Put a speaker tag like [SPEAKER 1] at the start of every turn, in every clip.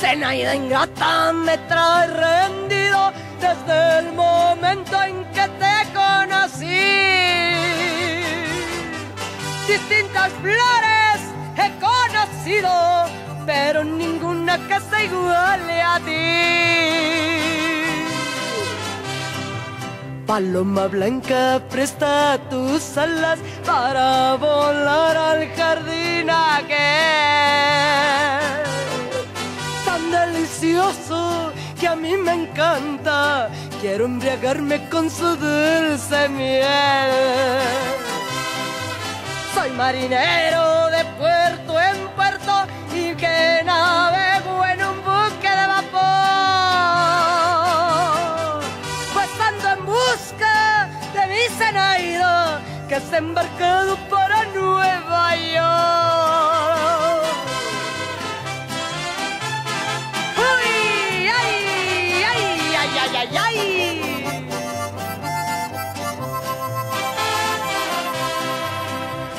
[SPEAKER 1] Zenaida ingrata me trae rendido desde el momento en que te conocí. Distintas flores he conocido, pero ninguna que se iguale a ti. Paloma blanca, presta tus alas para volar al jardín. Que a mí me encanta, quiero embriagarme con su dulce miel. Soy marinero de puerto en puerto y que navego en un buque de vapor. Pues ando en busca de mi Zenaida que se ha embarcado para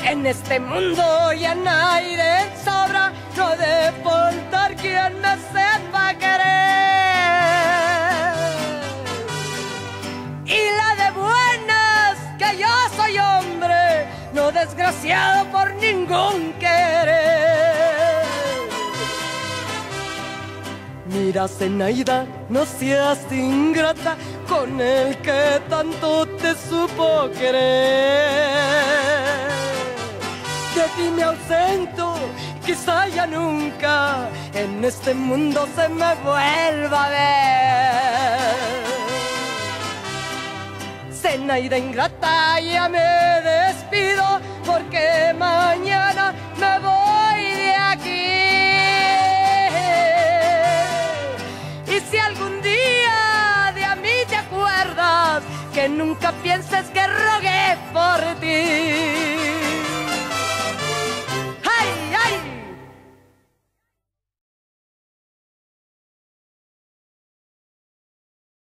[SPEAKER 1] En este mundo ya nadie sobra, no de faltar quien me sepa querer. Y la de buenas, que yo soy hombre, no desgraciado por ningún querer. Mira, Zenaida, no seas ingrata con el que tanto te supo querer. Ti me ausento, quizá ya nunca en este mundo se me vuelva a ver. Zenaida ingrata, ya me despido porque mañana me voy de aquí. Y si algún día de a mí te acuerdas, que nunca pienses que rogué por ti.